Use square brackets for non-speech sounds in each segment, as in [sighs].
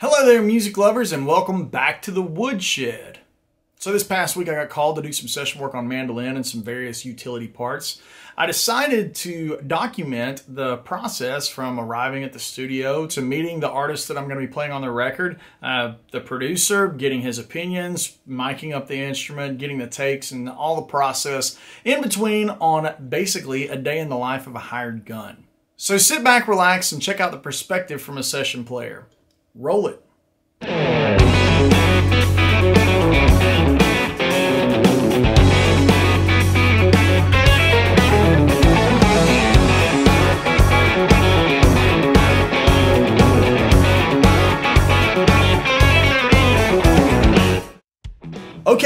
Hello there, music lovers, and welcome back to the Woodshed. So this past week I got called to do some session work on mandolin and some various utility parts. I decided to document the process from arriving at the studio to meeting the artist that I'm going to be playing on the record, uh, the producer, getting his opinions, miking up the instrument, getting the takes, and all the process in between on basically a day in the life of a hired gun. So sit back, relax, and check out the perspective from a session player. Roll it.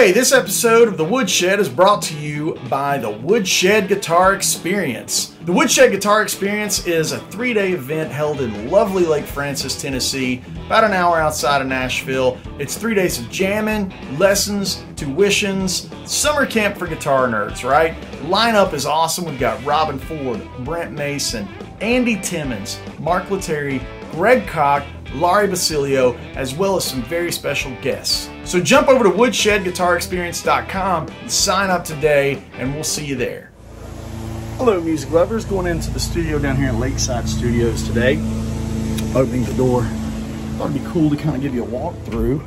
Okay, this episode of The Woodshed is brought to you by the Woodshed Guitar Experience. The Woodshed Guitar Experience is a three day event held in lovely Lake Francis, Tennessee, about an hour outside of Nashville. It's three days of jamming, lessons, tuitions, summer camp for guitar nerds, right? Lineup is awesome. We've got Robben Ford, Brent Mason, Andy Timmons, Mark Lettieri, Greg Koch, Lari Basilio, as well as some very special guests. So jump over to woodshedguitarexperience.com and sign up today, and we'll see you there. Hello, music lovers. Going into the studio down here at Lakeside Studios today. Opening the door. Thought it'd be cool to kind of give you a walkthrough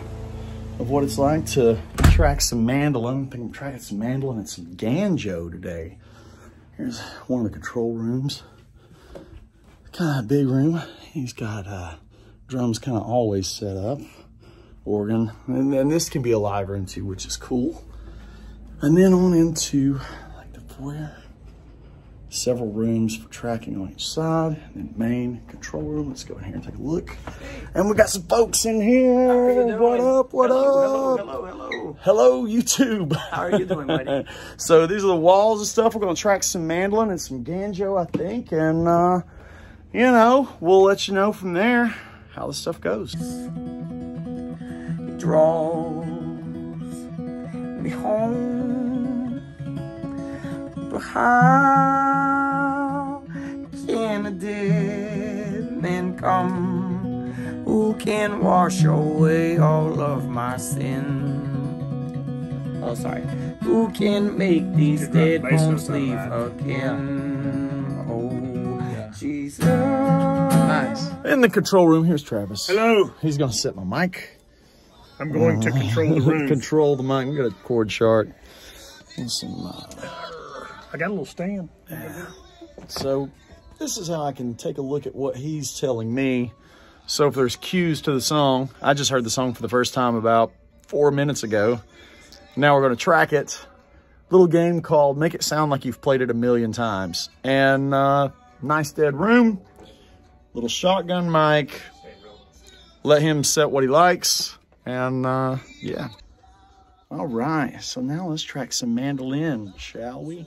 of what it's like to track some mandolin. I think I'm tracking some mandolin and some banjo today. Here's one of the control rooms. Kind of a big room. He's got uh, drums kind of always set up, organ, and then this can be a live room too, which is cool. And then on into like the foyer, several rooms for tracking on each side, and then main control room. Let's go in here and take a look. And we got some folks in here. What up? What hello, up? Hello, hello, hello. Hello, YouTube. How are you doing, buddy? [laughs] so these are the walls and stuff. We're gonna track some mandolin and some banjo, I think, and uh, you know, we'll let you know from there how the stuff goes. It draws me home. But how can a dead man come who can wash away all of my sin? Oh, sorry. Who can make these dead bones leave again? Oh, Jesus. Nice. In the control room, here's Travis. Hello. He's gonna set my mic. I'm going to control the [laughs] room. control the mic. We got a chord chart. And some, uh, I got a little stand. so this is how I can take a look at what he's telling me. So if there's cues to the song, I just heard the song for the first time about four minutes ago. Now we're gonna track it. Little game called Make It Sound Like You've Played It a Million Times. And uh, nice dead room, little shotgun mic. Let him set what he likes. And uh, yeah. All right, so now let's track some mandolin, shall we?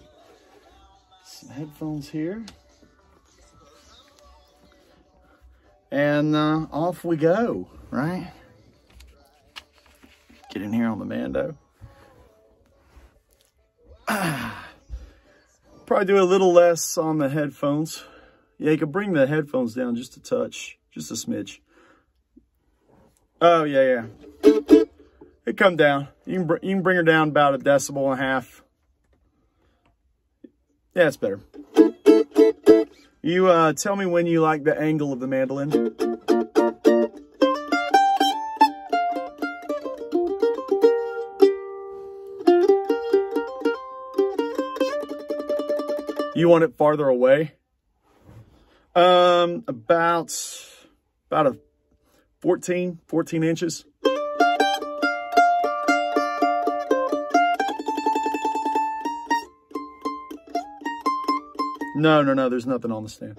Some headphones here. And uh, off we go, right? Get in here on the Mando. [sighs] Probably do a little less on the headphones. Yeah, you could bring the headphones down just a touch, just a smidge. Oh, yeah, yeah. It come down. You can, you can bring her down about a decibel and a half. Yeah, it's better. You uh, tell me when you like the angle of the mandolin. You want it farther away? Um, about, about a 14, 14 inches. No, no, no, there's nothing on the stand.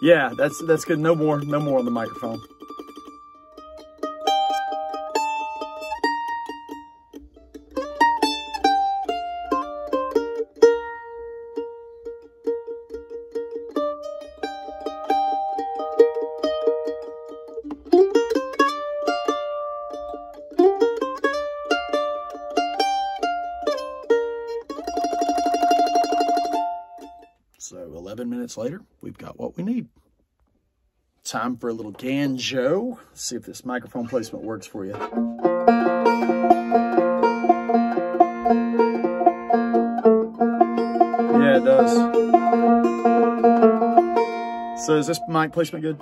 Yeah, that's that's good. No more, no more on the microphone. Minutes later, we've got what we need. Time for a little Ganjo. Let's see if this microphone placement works for you. Yeah, it does. So is this mic placement good?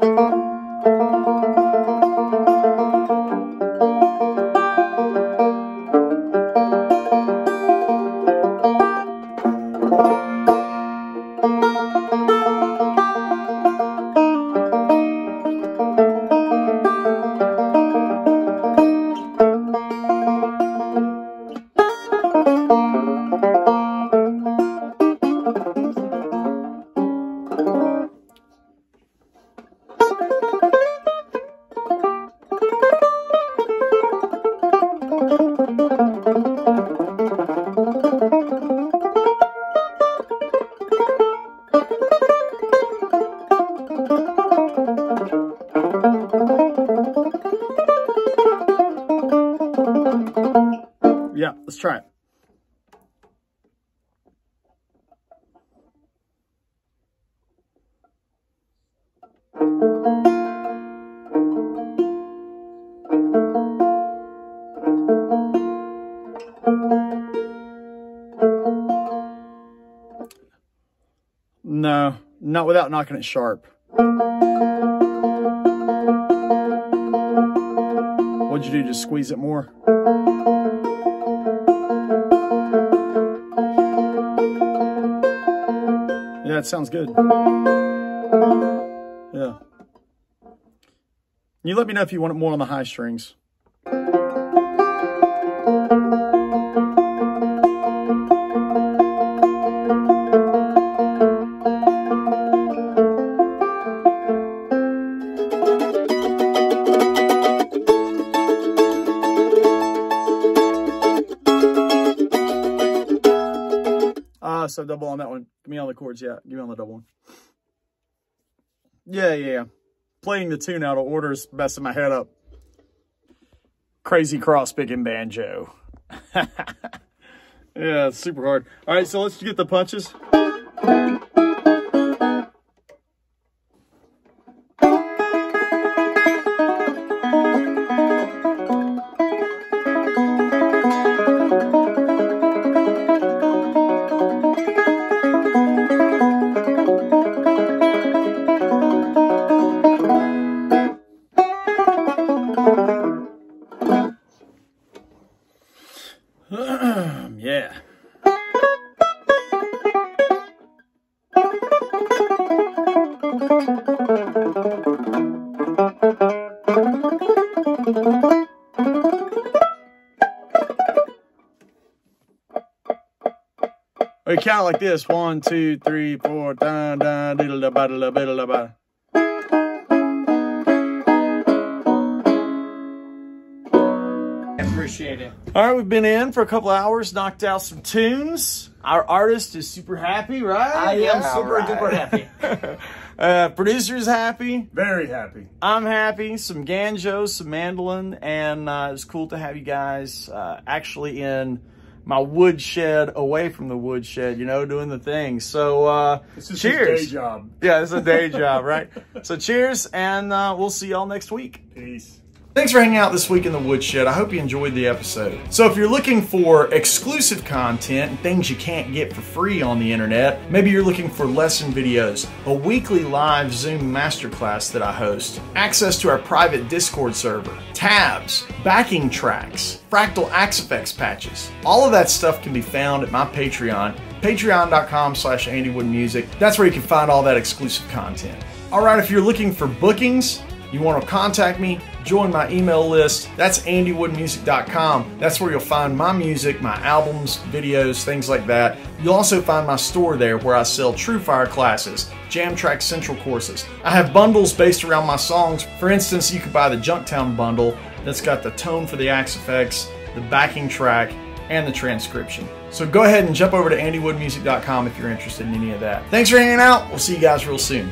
Let's try it. No, not without knocking it sharp. What'd you do? Just squeeze it more? It sounds good. Yeah. You let me know if you want it more on the high strings. So double on that one. Give me all the chords. Yeah, give me on the double one. Yeah, yeah, yeah. Playing the tune out of order is messing my head up. Crazy cross picking banjo. [laughs] yeah, it's super hard. All right, so let's get the punches. We count like this: one, two, three, four. Da da diddle da ba da ba da ba. Appreciate it. All right, we've been in for a couple hours, knocked out some tunes. Our artist is super happy, right? I am Yeah, super right. duper happy. [laughs] uh, producer's happy. Very happy. I'm happy. Some ganjos, some mandolin, and uh, it's cool to have you guys uh, actually in my woodshed, away from the woodshed, you know, doing the thing. So, uh, This is cheers. his day job. Yeah, it's a day job, right? So, cheers, and uh, we'll see y'all next week. Peace. Thanks for hanging out this week in the Woodshed. I hope you enjoyed the episode. So if you're looking for exclusive content and things you can't get for free on the internet, maybe you're looking for lesson videos, a weekly live Zoom masterclass that I host, access to our private Discord server, tabs, backing tracks, fractal Axe-Fx patches. All of that stuff can be found at my Patreon, patreon.com slash andywoodmusic. That's where you can find all that exclusive content. All right, if you're looking for bookings, you want to contact me, join my email list. That's andywoodmusic.com. That's where you'll find my music, my albums, videos, things like that. You'll also find my store there where I sell TrueFire classes, Jamtrack Central courses. I have bundles based around my songs. For instance, you could buy the Junktown bundle that's got the tone for the Axe-Fx, the backing track, and the transcription. So go ahead and jump over to andywoodmusic.com if you're interested in any of that. Thanks for hanging out. We'll see you guys real soon.